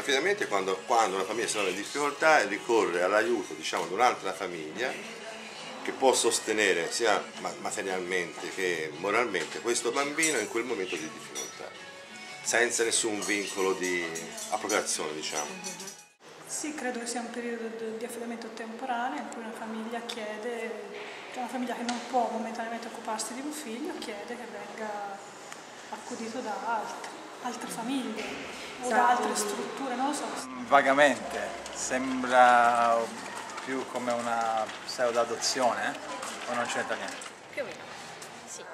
L'affidamento è quando, quando una famiglia si trova in difficoltà ricorre all'aiuto diciamo, di un'altra famiglia che può sostenere sia materialmente che moralmente questo bambino in quel momento di difficoltà, senza nessun vincolo di appropriazione diciamo. Sì, credo che sia un periodo di affidamento temporaneo in cui una famiglia chiede, cioè una famiglia che non può momentaneamente occuparsi di un figlio chiede che venga accudito da altri, altre famiglie o da altre strutture, non lo so. Vagamente, sembra più come una pseudo-adozione o non c'entra niente? Più o meno, sì,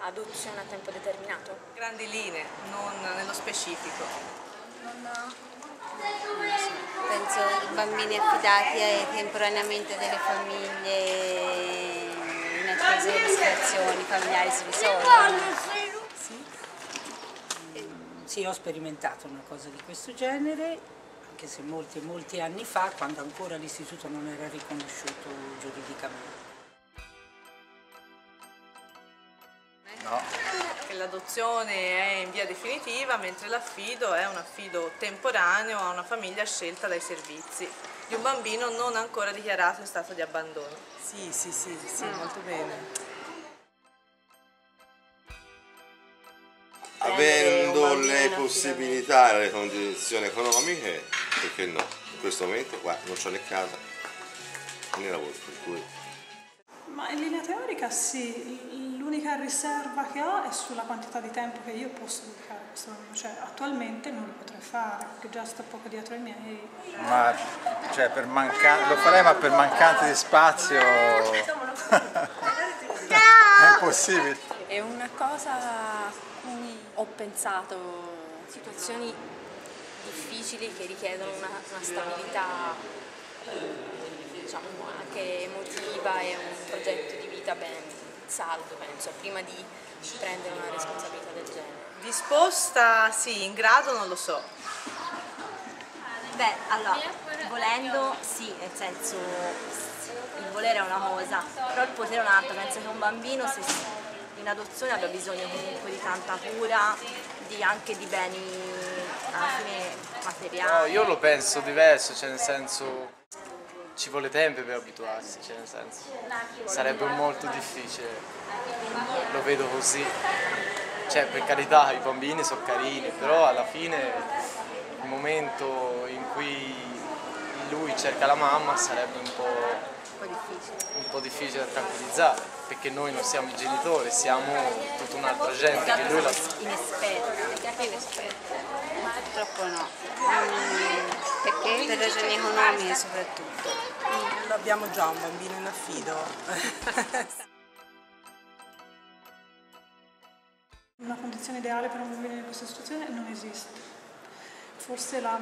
adozione a tempo determinato. Grandi linee, non nello specifico. Non, Penso bambini affidati temporaneamente delle famiglie in attesa delle situazioni familiari si risolvono. Sì. ho sperimentato una cosa di questo genere, anche se molti, molti anni fa, quando ancora l'istituto non era riconosciuto giuridicamente. No l'adozione è in via definitiva, mentre l'affido è un affido temporaneo a una famiglia scelta dai servizi di un bambino non ancora dichiarato in stato di abbandono. Sì, sì, sì, sì molto bene. Avendo le possibilità e le condizioni economiche, perché no? In questo momento qua non c'è né casa né lavoro, per cui... Ma in linea teorica sì, l'unica riserva che ho è sulla quantità di tempo che io posso dedicare a questo bambino, cioè attualmente non lo potrei fare, perché già sto poco dietro ai miei. Ma cioè, per manca- lo farei ma per mancanza di spazio è impossibile. È una cosa ho pensato, situazioni difficili che richiedono una, una stabilità diciamo, anche emotiva e un progetto di vita ben saldo, penso, prima di prendere una responsabilità del genere. Disposta, sì, in grado non lo so. Beh, allora, volendo sì, nel senso il volere è una cosa, però il potere è un'altra, penso che un bambino se in adozione abbia bisogno comunque di tanta cura, di, anche di beni materiali. No, io lo penso diverso, cioè nel senso ci vuole tempo per abituarsi, cioè nel senso sarebbe molto difficile, lo vedo così. Cioè per carità i bambini sono carini, però alla fine il momento in cui lui cerca la mamma sarebbe un po', un po difficile da tranquillizzare, perché noi non siamo i genitori, siamo tutta un'altra gente che lui la... Inesperti. Ma purtroppo no. Mm, perché? Per ragioni economiche soprattutto abbiamo già un bambino in affido. Una condizione ideale per un bambino in questa situazione non esiste. Forse la,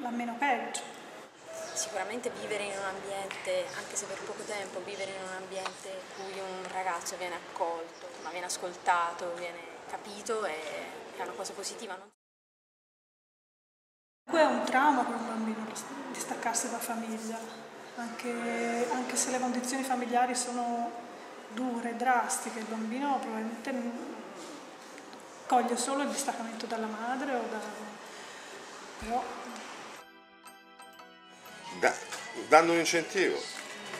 la meno peggio. Sicuramente vivere in un ambiente, anche se per poco tempo, vivere in un ambiente in cui un ragazzo viene accolto, ma viene ascoltato, viene capito è, è una cosa positiva. Non? È un trauma per un bambino distaccarsi da famiglia anche, anche se le condizioni familiari sono dure, drastiche, il bambino probabilmente coglie solo il distaccamento dalla madre o da... però... Da, dando un incentivo,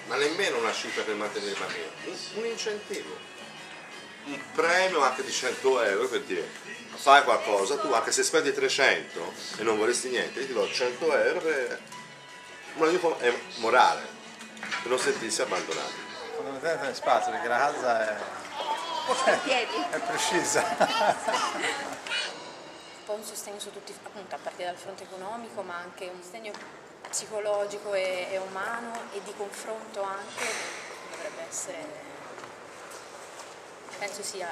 ma nemmeno una cifra per mantenere il bambino, un, un incentivo. Un premio anche di 100 euro per dire fai qualcosa, tu anche se spendi 300 e non vorresti niente, ti do 100 euro per un aiuto è morale, per non sentirsi abbandonati. Fondamentalmente nel spazio, perché la casa è, è precisa. po' un sostegno su tutti, appunto a partire dal fronte economico, ma anche un sostegno psicologico e, e umano e di confronto anche dovrebbe essere, penso sia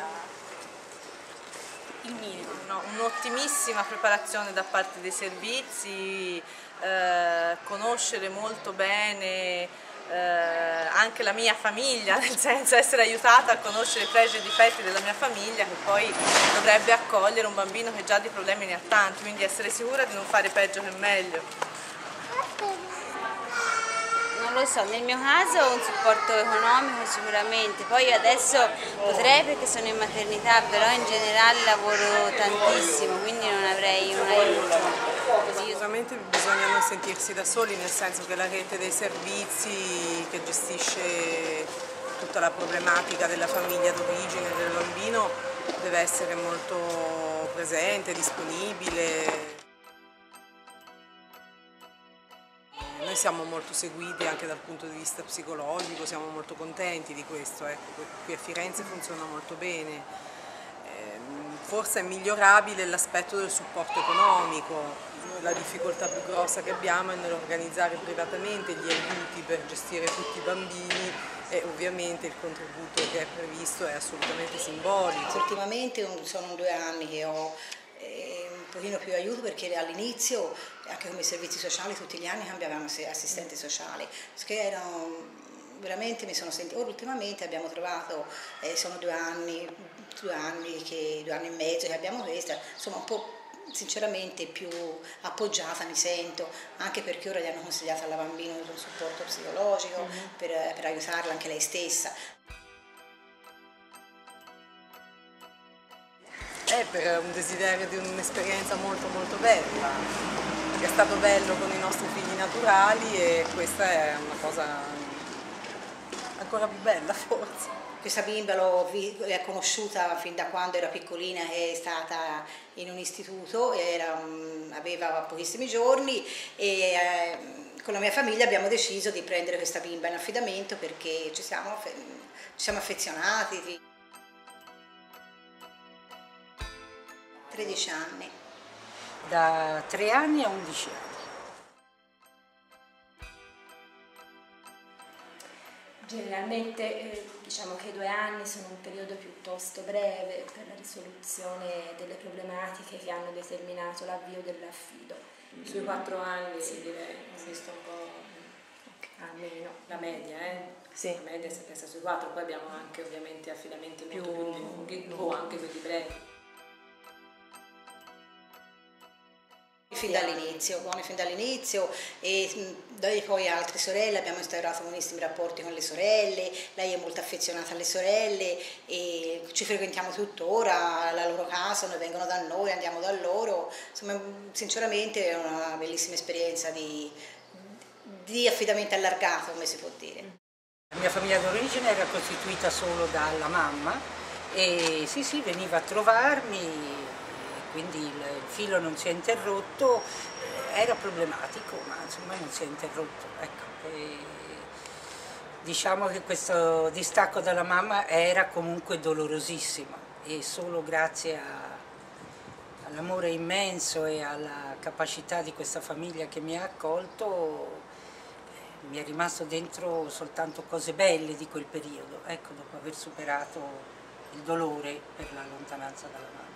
il minimo. No, un'ottimissima preparazione da parte dei servizi, eh, conoscere molto bene eh, anche la mia famiglia, nel senso essere aiutata a conoscere i pregi e i difetti della mia famiglia che poi dovrebbe accogliere un bambino che già di problemi ne ha tanti, quindi essere sicura di non fare peggio che meglio. Non lo so, nel mio caso un supporto economico sicuramente, poi adesso potrei perché sono in maternità, però in generale lavoro tantissimo, quindi non avrei un aiuto. Sicuramente bisogna non sentirsi da soli, nel senso che la rete dei servizi che gestisce tutta la problematica della famiglia d'origine del bambino deve essere molto presente, disponibile. Noi siamo molto seguiti anche dal punto di vista psicologico, siamo molto contenti di questo, ecco, qui a Firenze funziona molto bene. Ehm, forse è migliorabile l'aspetto del supporto economico, la difficoltà più grossa che abbiamo è nell'organizzare privatamente gli aiuti per gestire tutti i bambini e ovviamente il contributo che è previsto è assolutamente simbolico. Ultimamente sono due anni che ho eh, un pochino più aiuto perché all'inizio anche come servizi sociali tutti gli anni cambiavamo assistente sociale, che erano veramente mi sono sentita, ultimamente abbiamo trovato, eh, sono due anni, due anni, che, due anni e mezzo che abbiamo questa, insomma un po' sinceramente più appoggiata mi sento, anche perché ora gli hanno consigliato alla bambina un supporto psicologico mm -hmm. per, per aiutarla anche lei stessa. È per un desiderio di un'esperienza molto molto bella, perché è stato bello con i nostri figli naturali e questa è una cosa ancora più bella forse. Questa bimba l'ho conosciuta fin da quando era piccolina, è stata in un istituto, era, aveva pochissimi giorni e eh, con la mia famiglia abbiamo deciso di prendere questa bimba in affidamento perché ci siamo, ci siamo affezionati. 13 anni. Da 3 anni a 11 anni. Generalmente eh, diciamo che i due anni sono un periodo piuttosto breve per la risoluzione delle problematiche che hanno determinato l'avvio dell'affido. Sui quattro anni sì. direi, ho visto un po' almeno la media, eh? Sì. La media si pensa sui quattro, poi abbiamo anche ovviamente affidamenti molto più lunghi o anche quelli brevi. Fin dall'inizio, buone fin dall'inizio e noi poi altre sorelle abbiamo instaurato buonissimi rapporti con le sorelle, lei è molto affezionata alle sorelle e ci frequentiamo tuttora, alla loro casa, noi vengono da noi, andiamo da loro, insomma sinceramente è una bellissima esperienza di, di affidamento allargato come si può dire. La mia famiglia d'origine era costituita solo dalla mamma e sì sì veniva a trovarmi quindi il filo non si è interrotto, eh, era problematico ma insomma non si è interrotto. Ecco. diciamo che questo distacco dalla mamma era comunque dolorosissimo e solo grazie all'amore immenso e alla capacità di questa famiglia che mi ha accolto eh, mi è rimasto dentro soltanto cose belle di quel periodo, ecco, dopo aver superato il dolore per la lontananza dalla mamma.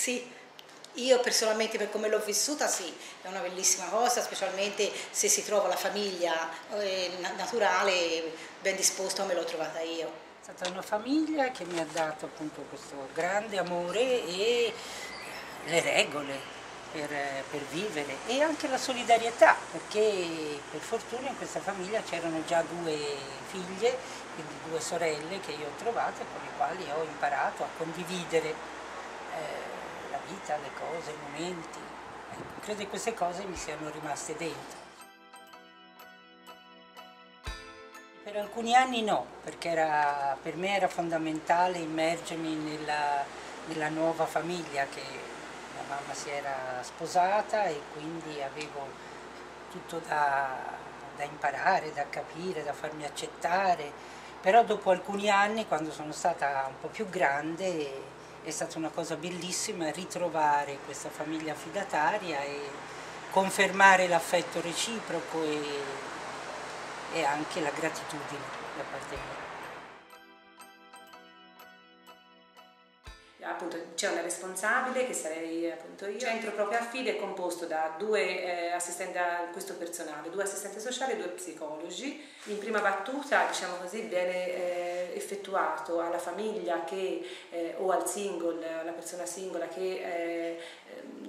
Sì, io personalmente per come l'ho vissuta sì, è una bellissima cosa, specialmente se si trova la famiglia eh, naturale ben disposta come l'ho trovata io. È stata una famiglia che mi ha dato appunto questo grande amore e le regole per, per vivere e anche la solidarietà perché per fortuna in questa famiglia c'erano già due figlie, quindi due sorelle che io ho trovate con le quali ho imparato a condividere. Eh, vita, le cose, i momenti. Ecco, credo che queste cose mi siano rimaste dentro. Per alcuni anni no, perché era, per me era fondamentale immergermi nella, nella nuova famiglia che mia mamma si era sposata e quindi avevo tutto da, da imparare, da capire, da farmi accettare. Però dopo alcuni anni, quando sono stata un po' più grande, è stata una cosa bellissima ritrovare questa famiglia affidataria e confermare l'affetto reciproco e, e anche la gratitudine da parte mia. Appunto c'è una responsabile che sarei appunto io. Il centro proprio affido è composto da due eh, assistenti a questo personale, due assistenti sociali e due psicologi. In prima battuta, diciamo così, viene eh, effettuato alla famiglia che, eh, o al single, alla persona singola che eh,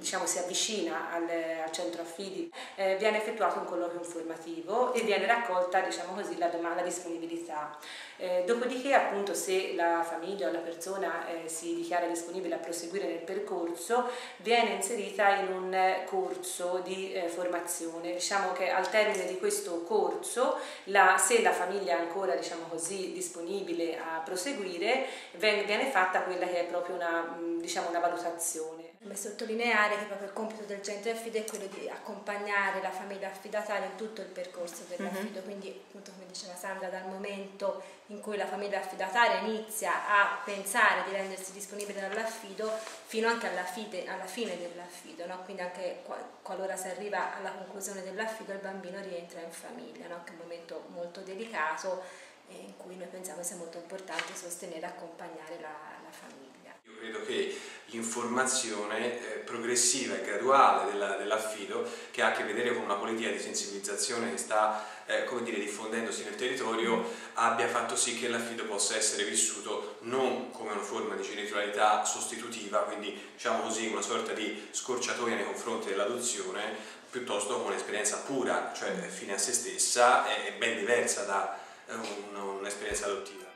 diciamo, si avvicina al, al centro affidi, eh, viene effettuato un colloquio informativo e viene raccolta diciamo così, la domanda disponibilità. Eh, dopodiché appunto se la famiglia o la persona eh, si dichiara disponibile a proseguire nel percorso viene inserita in un corso di eh, formazione. Diciamo che al termine di questo corso la, se la famiglia è ancora diciamo così, disponibile a proseguire viene fatta quella che è proprio una, diciamo, una valutazione. Come sottolineare che proprio il compito del centro affido è quello di accompagnare la famiglia affidataria in tutto il percorso dell'affido, mm-hmm. quindi appunto come diceva Sandra dal momento in cui la famiglia affidataria inizia a pensare di rendersi disponibile dall'affido fino anche alla, fide, alla fine dell'affido, no? quindi anche qualora si arriva alla conclusione dell'affido il bambino rientra in famiglia, no? che è un momento molto delicato in cui noi pensiamo sia molto importante sostenere e accompagnare la, la famiglia. Io credo che l'informazione eh, progressiva e graduale della, dell'affido, che ha a che vedere con una politica di sensibilizzazione che sta eh, dire, diffondendosi nel territorio, abbia fatto sì che l'affido possa essere vissuto non come una forma di genitorialità sostitutiva, quindi diciamo così una sorta di scorciatoia nei confronti dell'adozione, piuttosto come un'esperienza pura, cioè fine a se stessa, e ben diversa da eh, un'esperienza adottiva.